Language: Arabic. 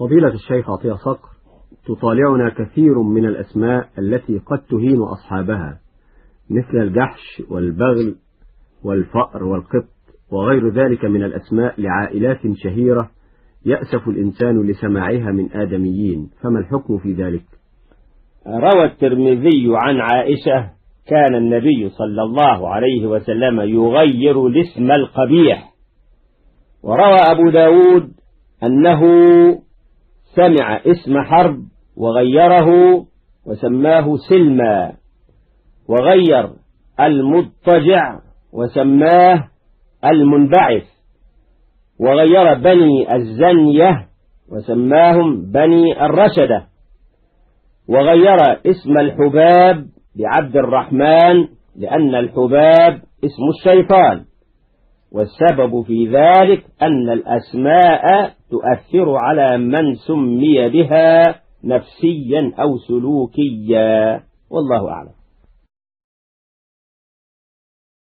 فضيلة الشيخ عطية صقر تطالعنا كثير من الأسماء التي قد تهين أصحابها مثل الجحش والبغل والفأر والقط وغير ذلك من الأسماء لعائلات شهيرة يأسف الإنسان لسماعها من آدميين فما الحكم في ذلك؟ روى الترمذي عن عائشة كان النبي صلى الله عليه وسلم يغير الاسم القبيح وروى أبو داود أنه سمع اسم حرب وغيره وسماه سلمى وغير المضطجع وسماه المنبعث وغير بني الزنية وسماهم بني الرشدة وغير اسم الحباب بعبد الرحمن لأن الحباب اسم الشيطان والسبب في ذلك أن الأسماء تؤثر على من سمي بها نفسيا أو سلوكيا. والله أعلم.